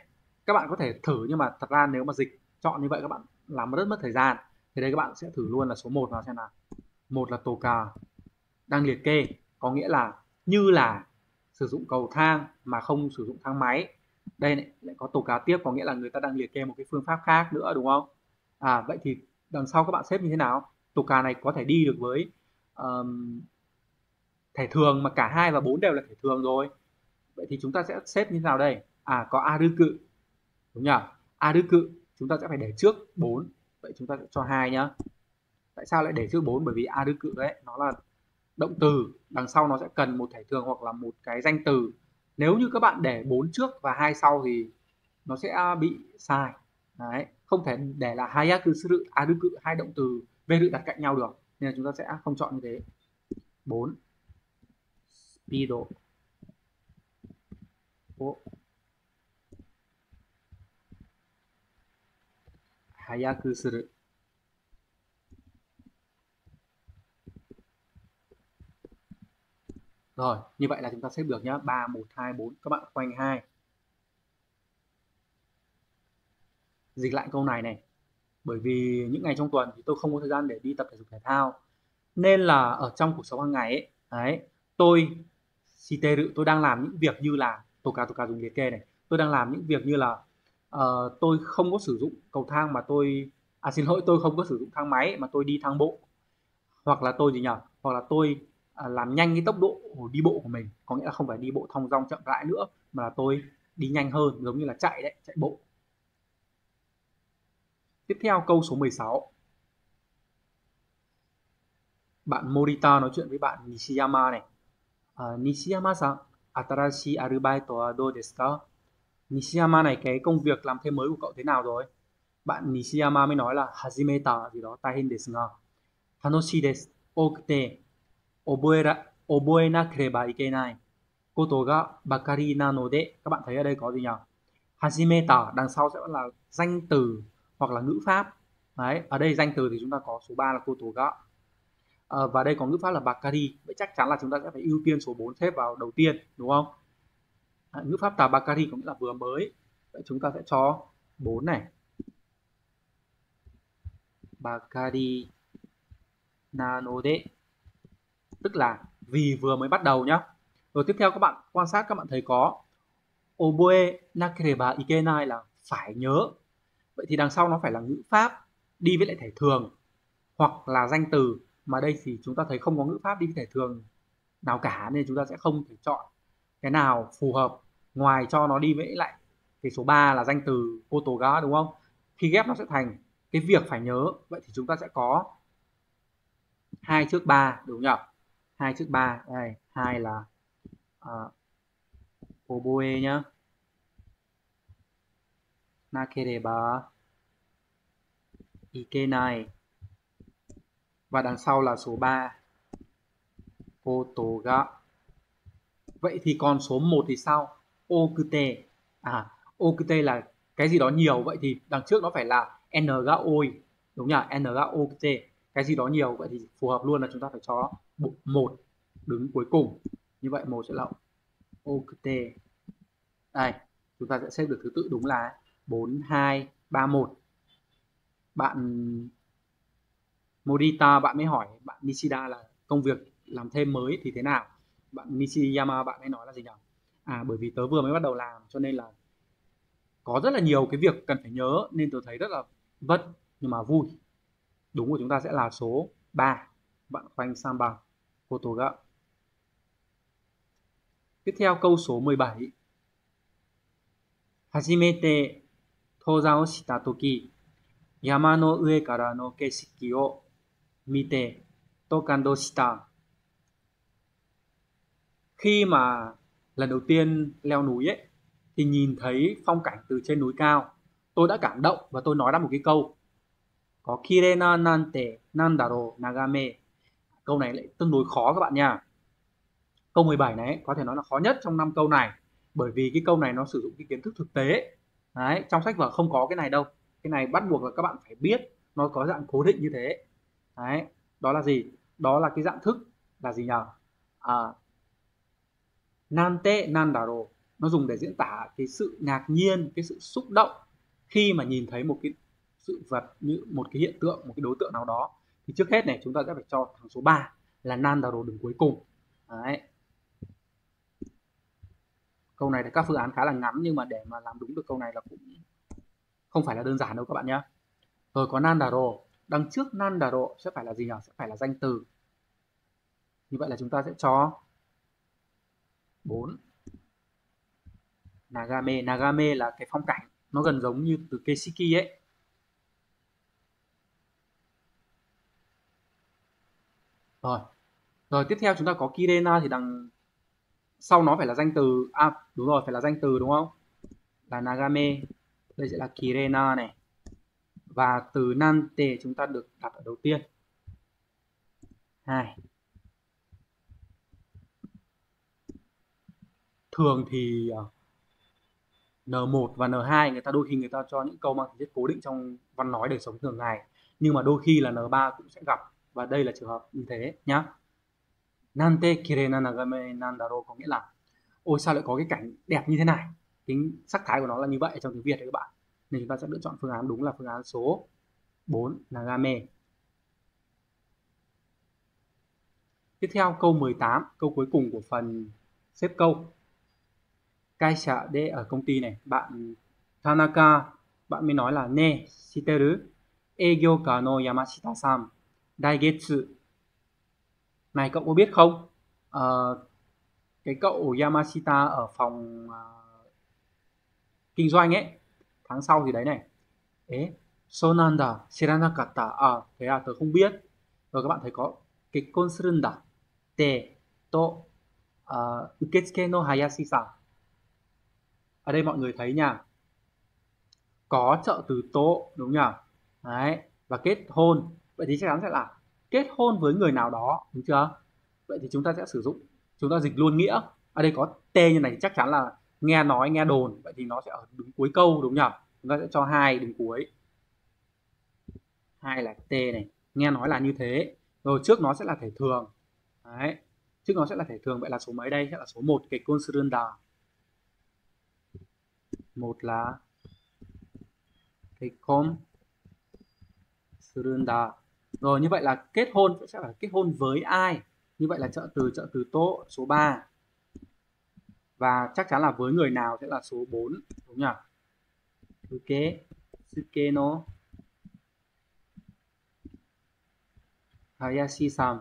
các bạn có thể thử nhưng mà thật ra nếu mà dịch chọn như vậy các bạn làm rất mất thời gian. Thì đây các bạn sẽ thử luôn là số 1 vào xem nào. Một là tổ cờ đang liệt kê có nghĩa là như là sử dụng cầu thang mà không sử dụng thang máy. Đây này, lại có tổ cá tiếp có nghĩa là người ta đang liệt kê một cái phương pháp khác nữa đúng không? À vậy thì đằng sau các bạn xếp như thế nào? Tổ cà này có thể đi được với um, thẻ thường mà cả hai và bốn đều là thẻ thường rồi. Vậy thì chúng ta sẽ xếp như thế nào đây? À có a rư cự, đúng nhỉ a rư cự, chúng ta sẽ phải để trước 4 vậy chúng ta sẽ cho hai nhá. Tại sao lại để trước 4 bởi vì a rư cự đấy, nó là động từ, đằng sau nó sẽ cần một thẻ thường hoặc là một cái danh từ. Nếu như các bạn để 4 trước và hai sau thì nó sẽ bị sai. Đấy, không thể để là hai hayaku suru cự, hai động từ về tự đặt cạnh nhau được. Nên là chúng ta sẽ không chọn như thế. 4 speedo o oh. như vậy là chúng ta xếp được nhá. 3 1 2 4 các bạn khoanh 2. Dịch lại câu này này. Bởi vì những ngày trong tuần thì tôi không có thời gian để đi tập thể dục thể thao. Nên là ở trong cuộc sống hàng ngày ấy, đấy, tôi Shiteru, tôi đang làm những việc như là Toka Toka dùng liệt kê này. Tôi đang làm những việc như là uh, tôi không có sử dụng cầu thang mà tôi à xin lỗi tôi không có sử dụng thang máy mà tôi đi thang bộ. Hoặc là tôi gì nhỉ hoặc là tôi uh, làm nhanh cái tốc độ đi bộ của mình có nghĩa là không phải đi bộ thong dong chậm rãi nữa mà là tôi đi nhanh hơn giống như là chạy đấy chạy bộ. Tiếp theo câu số 16 bạn Morita nói chuyện với bạn Nishiyama này. à, Nishiyama-san atarashi arubaito wa dou desu ka Nishiyama này cái công việc làm thêm mới của cậu thế nào rồi bạn Nishiyama mới nói là hajimeta gì đó tahen desu nga tanoshii desu okute 覚えら覚えなければいけないことがばかりなので các bạn thấy ở đây có gì nhỉ hajimeta đằng sau sẽ là danh từ hoặc là ngữ pháp đấy ở đây danh từ thì chúng ta có số 3 là koto ga à, và đây có ngữ pháp là bakari. Vậy chắc chắn là chúng ta sẽ phải ưu tiên số 4 xếp vào đầu tiên đúng không? À, ngữ pháp tà bakari có nghĩa là vừa mới. Vậy chúng ta sẽ cho 4 này. Bakari nanode. Tức là vì vừa mới bắt đầu nhá. Rồi tiếp theo các bạn quan sát các bạn thấy có oboe nakereba ikenai là phải nhớ. Vậy thì đằng sau nó phải là ngữ pháp đi với lại thể thường hoặc là danh từ mà đây thì chúng ta thấy không có ngữ pháp đi với thể thường nào cả nên chúng ta sẽ không thể chọn cái nào phù hợp ngoài cho nó đi với lại cái số 3 là danh từ cô tố gá đúng không? Khi ghép nó sẽ thành cái việc phải nhớ. Vậy thì chúng ta sẽ có hai trước ba đúng nhỉ? Hai trước ba đây hai là uh, oboe nhá. Nakereba ikenai và đằng sau là số 3 Otoga vậy thì còn số 1 thì sao? Okute à okute là cái gì đó nhiều. Vậy thì đằng trước nó phải là n ga oi đúng nhỉ? N ga okute cái gì đó nhiều. Vậy thì phù hợp luôn là chúng ta phải cho một đứng cuối cùng. Như vậy một sẽ là okute đây, chúng ta sẽ xếp được thứ tự đúng là 4 2 3 1 bạn Morita bạn mới hỏi bạn Nishida là công việc làm thêm mới thì thế nào bạn Nishiyama bạn ấy nói là gì nhỉ à bởi vì tớ vừa mới bắt đầu làm cho nên là có rất là nhiều cái việc cần phải nhớ nên tôi thấy rất là vất nhưng mà vui đúng của chúng ta sẽ là số 3 bạn khoanh samba kotoga tiếp theo câu số 17 hajimete 登山をしたとき、山の上からの景色を Mite, tê tokando star khi mà lần đầu tiên leo núi ấy thì nhìn thấy phong cảnh từ trên núi cao tôi đã cảm động và tôi nói ra một cái câu. Có kirena nante nandaro nagame. Câu này lại tương đối khó các bạn nha. Câu 17 này có thể nói là khó nhất trong năm câu này bởi vì cái câu này nó sử dụng cái kiến thức thực tế. Đấy trong sách vở không có cái này đâu. Cái này bắt buộc là các bạn phải biết nó có dạng cố định như thế đấy đó là gì? Đó là cái dạng thức là gì nhỉ à, nante nandaro. Nó dùng để diễn tả cái sự ngạc nhiên cái sự xúc động khi mà nhìn thấy một cái sự vật như một cái hiện tượng một cái đối tượng nào đó. Thì trước hết này chúng ta sẽ phải cho thằng số 3 là nandaro đứng cuối cùng. Đấy. Câu này thì các phương án khá là ngắn nhưng mà để mà làm đúng được câu này là cũng không phải là đơn giản đâu các bạn nhé rồi có nandaro đằng trước nan đà độ sẽ phải là gì nhỉ? Sẽ phải là danh từ. Như vậy là chúng ta sẽ cho 4 Nagame. Nagame là cái phong cảnh. Nó gần giống như từ Kesiki ấy. Rồi. Rồi, tiếp theo chúng ta có Kirena thì đằng sau nó phải là danh từ. À đúng rồi, phải là danh từ, đúng không? Là Nagame. Đây sẽ là Kirena này và từ Nante chúng ta được đặt ở đầu tiên. Hai. Thường thì ờ, N1 và N2 người ta đôi khi người ta cho những câu mang tính chất cố định trong văn nói đời sống thường ngày. Nhưng mà đôi khi là N3 cũng sẽ gặp. Và đây là trường hợp như thế nhá. Nante kirena nanagame nandaro có nghĩa là, ôi sao lại có cái cảnh đẹp như thế này? Tính sắc thái của nó là như vậy trong tiếng Việt đấy các bạn nên chúng ta sẽ lựa chọn phương án đúng là phương án số 4 nagame tiếp theo câu 18 câu cuối cùng của phần xếp câu. Cai xã D ở công ty này bạn Tanaka bạn mới nói là ne shiteru. Eigyoka no Yamashita-san daigetsu. Này cậu có biết không? À, cái cậu Yamashita ở phòng à, kinh doanh ấy tháng sau thì đấy này. Ế sonanda shiranakata à thế à tớ không biết. Rồi các bạn thấy có cái konsurunda te to uh, uketsuke no hayashi san ở đây mọi người thấy nha. Có trợ từ tố đúng nhỉ đấy và kết hôn. Vậy thì chắc chắn sẽ là kết hôn với người nào đó đúng chưa? Vậy thì chúng ta sẽ sử dụng chúng ta dịch luôn nghĩa. Ở đây có t như này chắc chắn là nghe nói, nghe đồn, vậy thì nó sẽ ở đứng cuối câu đúng nhỉ? Chúng ta sẽ cho hai đứng cuối. Hai là t này. Nghe nói là như thế. Rồi trước nó sẽ là thể thường. Đấy. Trước nó sẽ là thể thường, vậy là số mấy đây? Sẽ là số 1 cái consideranda một là cái com surunda rồi như vậy là kết hôn sẽ phải kết hôn với ai? Như vậy là trợ từ trợ từ tố số 3 và chắc chắn là với người nào sẽ là số 4 đúng nhỉ? Ok, suke no. Hayashi san.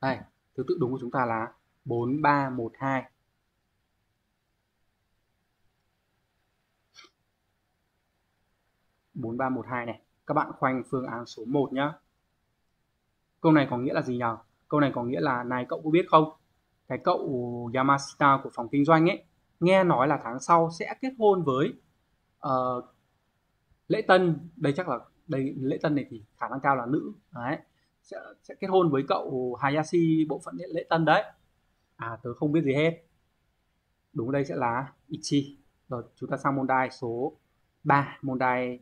Đây, thứ tự đúng của chúng ta là 4312 4312 này. Các bạn khoanh phương án số 1 nhá. Câu này có nghĩa là gì nhỉ? Câu này có nghĩa là này cậu có biết không? Cái cậu Yamashita của phòng kinh doanh ấy nghe nói là tháng sau sẽ kết hôn với uh, lễ tân. Đây chắc là đây lễ tân này thì khả năng cao là nữ. Đấy sẽ, sẽ kết hôn với cậu Hayashi bộ phận lễ tân đấy. À tớ không biết gì hết. Đúng đây sẽ là Ichi. Rồi chúng ta sang môn đai số 3 môn đai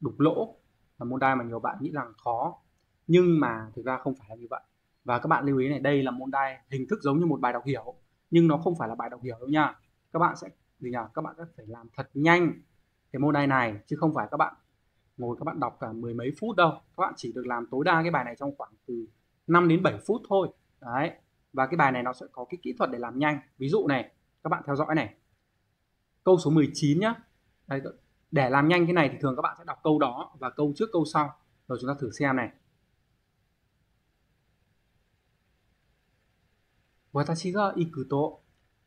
đục lỗ. Là môn đai mà nhiều bạn nghĩ rằng khó. Nhưng mà thực ra không phải là như vậy và các bạn lưu ý này đây là môn đai hình thức giống như một bài đọc hiểu nhưng nó không phải là bài đọc hiểu đâu nha. Các bạn sẽ gì nhỉ? Các bạn sẽ phải làm thật nhanh cái môn đai này chứ không phải các bạn ngồi các bạn đọc cả mười mấy phút đâu. Các bạn chỉ được làm tối đa cái bài này trong khoảng từ 5 đến 7 phút thôi. Đấy. Và cái bài này nó sẽ có cái kỹ thuật để làm nhanh. Ví dụ này các bạn theo dõi này. Câu số 19 nhá. Đấy, để làm nhanh cái này thì thường các bạn sẽ đọc câu đó và câu trước câu sau. Rồi chúng ta thử xem này. Watashi ga iku to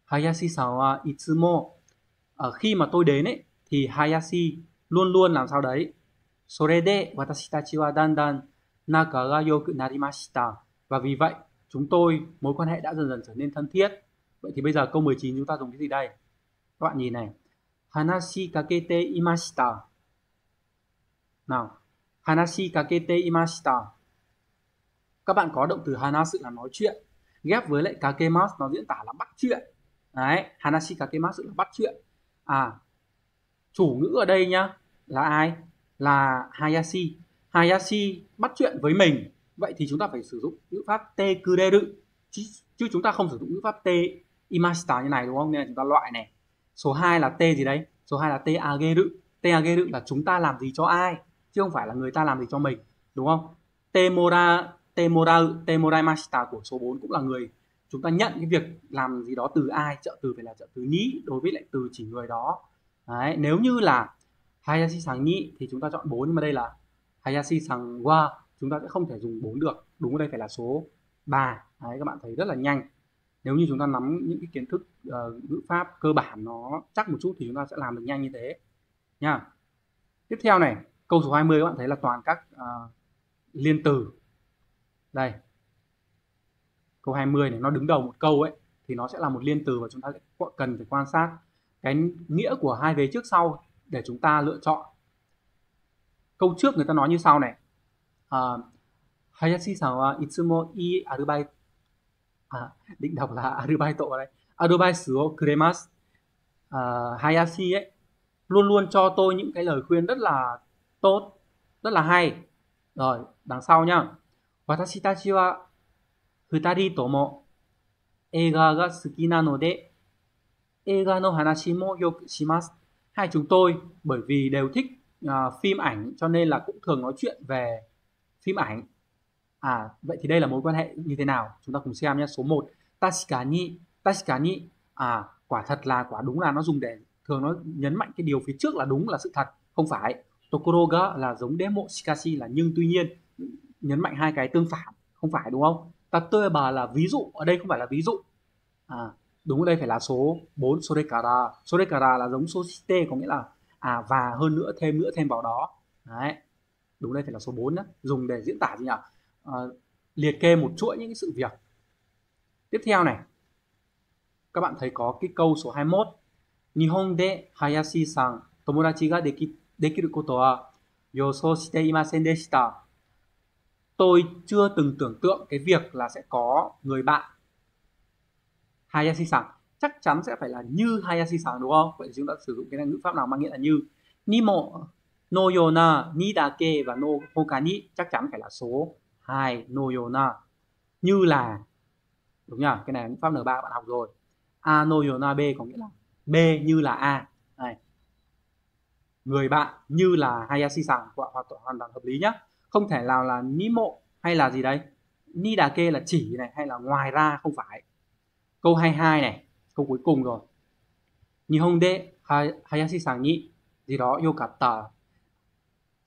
Hayashi-san itsumo Ở khi mà tôi đến ấy thì Hayashi luôn luôn làm sao đấy. Sore de watashi tachi wa dandan naka ga yoku narimashita. Và vì vậy, chúng tôi mối quan hệ đã dần dần trở nên thân thiết. Vậy thì bây giờ câu 19 chúng ta dùng cái gì đây? Các bạn nhìn này. Hanashi kakete imashita. Nào, hanashi kakete imashita. Các bạn có động từ hana là nói chuyện ghép với lại kakemas nó diễn tả là bắt chuyện đấy hanashi kakemas là bắt chuyện à chủ ngữ ở đây nhá là ai là Hayashi. Hayashi bắt chuyện với mình. Vậy thì chúng ta phải sử dụng ngữ pháp te kureru chứ, chứ chúng ta không sử dụng ngữ pháp te imashita như này đúng không? Nên là chúng ta loại này. Số 2 là te gì đấy? Số 2 là te ageru. Te ageru là chúng ta làm gì cho ai chứ không phải là người ta làm gì cho mình, đúng không? Te mora temora temoraimashita của số 4 cũng là người. Chúng ta nhận cái việc làm gì đó từ ai? Trợ từ phải là trợ từ nhĩ đối với lại từ chỉ người đó. Đấy, nếu như là Hayashi sang nhĩ thì chúng ta chọn 4 nhưng mà đây là Hayashi sang wa chúng ta sẽ không thể dùng 4 được. Đúng ở đây phải là số 3 đấy các bạn thấy rất là nhanh. Nếu như chúng ta nắm những cái kiến thức uh, ngữ pháp cơ bản nó chắc một chút thì chúng ta sẽ làm được nhanh như thế. Nha. Tiếp theo này câu số 20 các bạn thấy là toàn các uh, liên từ đây. Câu 20 này nó đứng đầu một câu ấy thì nó sẽ là một liên từ và chúng ta sẽ cần phải quan sát cái nghĩa của hai vế trước sau để chúng ta lựa chọn. Câu trước người ta nói như sau này. À, Hayashi san wa itsumo i arubai à, định đọc là arubaito ở đây arubai suo kuremasu à, Hayashi ấy luôn luôn cho tôi những cái lời khuyên rất là tốt rất là hay. Rồi đằng sau nhá. watashi tachi wa futari tomo 映画が好きなので映画の話もよくします hai chúng tôi bởi vì đều thích uh, phim ảnh cho nên là cũng thường nói chuyện về phim ảnh à vậy thì đây là mối quan hệ như thế nào chúng ta cùng xem nhé số 1 tashikani tashikani à quả thật là quả đúng là nó dùng để thường nó nhấn mạnh cái điều phía trước là đúng là sự thật không phải tokoroga là giống demo shikashi là nhưng tuy nhiên nhấn mạnh hai cái tương phản không phải đúng không? Ta tươi bà là ví dụ ở đây không phải là ví dụ. À đúng ở đây phải là số 4 sorekara sorekara là giống số t có nghĩa là à và hơn nữa thêm nữa thêm vào đó. Đấy đúng đây phải là số 4 đó dùng để diễn tả gì nhỉ? À, liệt kê một chuỗi những cái sự việc. Tiếp theo này các bạn thấy có cái câu số 21 Nihon de Hayashi-san tomodachi ga dekiru koto wa yosou shite imasen deshita tôi chưa từng tưởng tượng cái việc là sẽ có người bạn Hayashi san chắc chắn sẽ phải là như Hayashi san đúng không? Vậy chúng ta sử dụng cái ngữ pháp nào mang nghĩa là như Nimo no yona ni dake và no hokani chắc chắn phải là số 2 no yona như là, đúng nhỉ? Cái này ngữ pháp N3 bạn học rồi. A no yona B có nghĩa là B như là A. Này. người bạn như là Hayashi san hoàn toàn hoàn toàn hợp lý nhá không thể nào là ni mộ hay là gì đấy. Ni đà kê là chỉ này hay là ngoài ra không phải. Câu 22 này câu cuối cùng rồi. Nihonde Hayashi sáng ni gì đó yo cả tờ.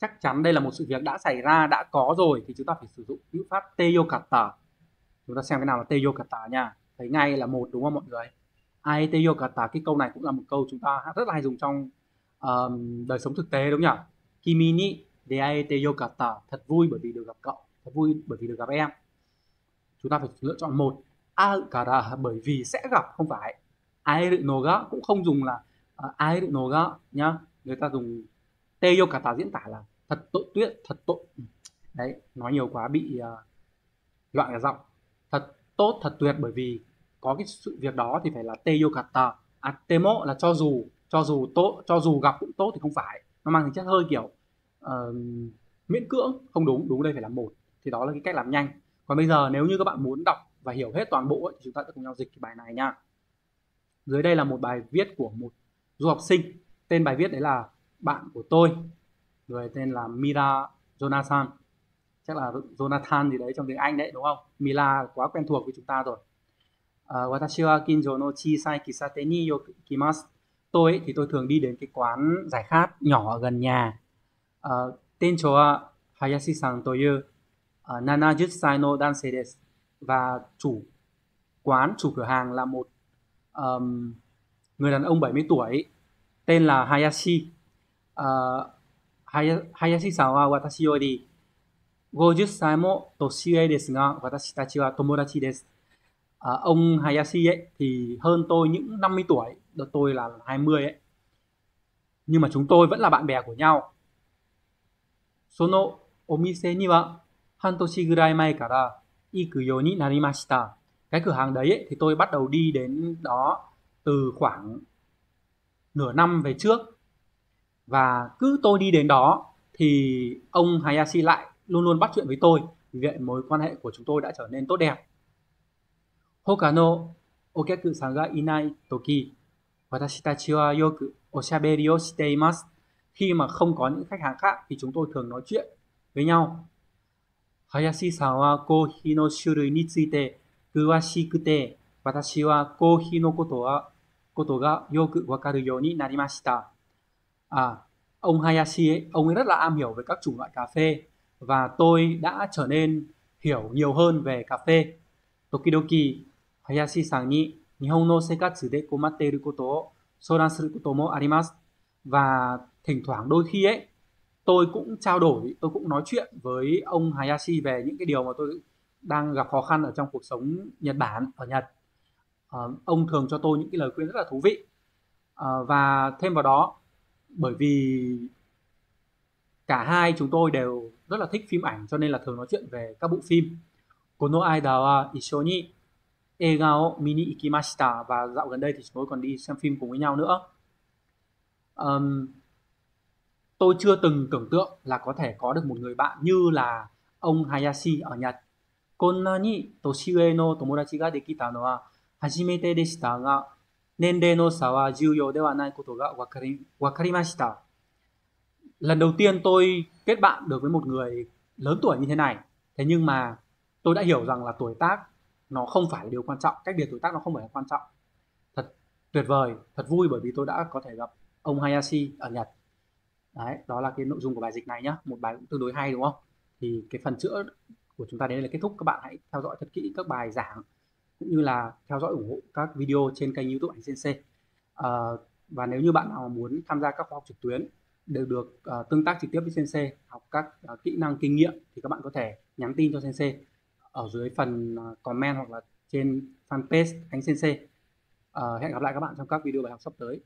Chắc chắn đây là một sự việc đã xảy ra đã có rồi thì chúng ta phải sử dụng ngữ pháp te tờ. Chúng ta xem cái nào là te tờ nha. Thấy ngay là một đúng không mọi người? Ai te tờ? Cái câu này cũng là một câu chúng ta rất là hay dùng trong um, đời sống thực tế đúng không nhỉ? Kimi ni deaete yokata thật vui bởi vì được gặp cậu thật vui bởi vì được gặp em. Chúng ta phải lựa chọn một. Akara bởi vì sẽ gặp không phải. Aeru noga cũng không dùng là uh, aeru noga nhá. Người ta dùng te yokata diễn tả là thật tội tuyết thật tội ừ. đấy nói nhiều quá bị uh, loạn cả giọng. Thật tốt thật tuyệt bởi vì có cái sự việc đó thì phải là te yokata atemo là cho dù cho dù tốt cho dù gặp cũng tốt thì không phải. Nó mang tính chất hơi kiểu uh, miễn cưỡng? Không đúng đúng đây phải là một. Thì đó là cái cách làm nhanh. Còn bây giờ nếu như các bạn muốn đọc và hiểu hết toàn bộ ấy, thì chúng ta sẽ cùng nhau dịch cái bài này nha. Dưới đây là một bài viết của một du học sinh. Tên bài viết đấy là bạn của tôi. Người tên là Mira Jonathan. Chắc là Jonathan gì đấy trong tiếng Anh đấy đúng không? Mila quá quen thuộc với chúng ta rồi. Uh, Watashi wa kinjo no chisai kisate ni tôi ấy, thì tôi thường đi đến cái quán giải khát nhỏ ở gần nhà. uh, tên cho Hayashi san toyu uh, 70 sai no dansei desu và chủ quán chủ cửa hàng là một um, người đàn ông 70 tuổi tên là Hayashi uh, Hayashi san wa watashi yori 50歳も年上ですが、私たちは友達です。À, ông Hayashi ấy thì hơn tôi những 50 tuổi, đợt tôi là 20 ấy. Nhưng mà chúng tôi vẫn là bạn bè của nhau. Sono omise ni wa hantoshi gurai mai kara iku you ni narimashita. Cái cửa hàng đấy ấy, thì tôi bắt đầu đi đến đó từ khoảng nửa năm về trước. Và cứ tôi đi đến đó thì ông Hayashi lại luôn luôn bắt chuyện với tôi. Vì vậy mối quan hệ của chúng tôi đã trở nên tốt đẹp 他のお客さんがいないとき、私た khi mà không có những khách hàng khác thì chúng tôi thường nói chuyện với nhau Hayashi sa wa kohi no shurui ni tsuite kuwashikute watashi wa kohi no koto wa koto ga yoku wakaru you ni narimashita. À, ông Hayashi ông ấy rất là am hiểu về các chủng loại cà phê và tôi đã trở nên hiểu nhiều hơn về cà phê. Tokidoki Hayashi san ni Nihon no sekatsu de komatteru koto o soran suru koto mo arimasu. Và thỉnh thoảng đôi khi ấy, tôi cũng trao đổi, tôi cũng nói chuyện với ông Hayashi về những cái điều mà tôi đang gặp khó khăn ở trong cuộc sống Nhật Bản, ở Nhật. À, ông thường cho tôi những cái lời khuyên rất là thú vị. À, và thêm vào đó, bởi vì cả hai chúng tôi đều rất là thích phim ảnh cho nên là thường nói chuyện về các bộ phim. Kono aida wa issho ni Egao Mini Ikimashita và dạo gần đây thì chúng tôi còn đi xem phim cùng với nhau nữa. Um, tôi chưa từng tưởng tượng là có thể có được một người bạn như là ông Hayashi ở Nhật. こんなに年上の友達ができたのは初めてでしたが、年齢の差は重要ではないことが分かり分かりました。Lần đầu tiên tôi kết bạn được với một người lớn tuổi như thế này. Thế nhưng mà tôi đã hiểu rằng là tuổi tác nó không phải là điều quan trọng cách biệt tuổi tác nó không phải là quan trọng thật tuyệt vời thật vui bởi vì tôi đã có thể gặp ông Hayashi ở Nhật đấy đó là cái nội dung của bài dịch này nhá một bài cũng tương đối hay đúng không thì cái phần chữa của chúng ta đến đây là kết thúc các bạn hãy theo dõi thật kỹ các bài giảng cũng như là theo dõi ủng hộ các video trên kênh youtube ảnh CNC à, ờ, và nếu như bạn nào muốn tham gia các khóa học trực tuyến đều được uh, tương tác trực tiếp với Sensei học các uh, kỹ năng kinh nghiệm thì các bạn có thể nhắn tin cho Sensei ở dưới phần uh, comment hoặc là trên fanpage Ánh Sensei. Uh, hẹn gặp lại các bạn trong các video bài học sắp tới.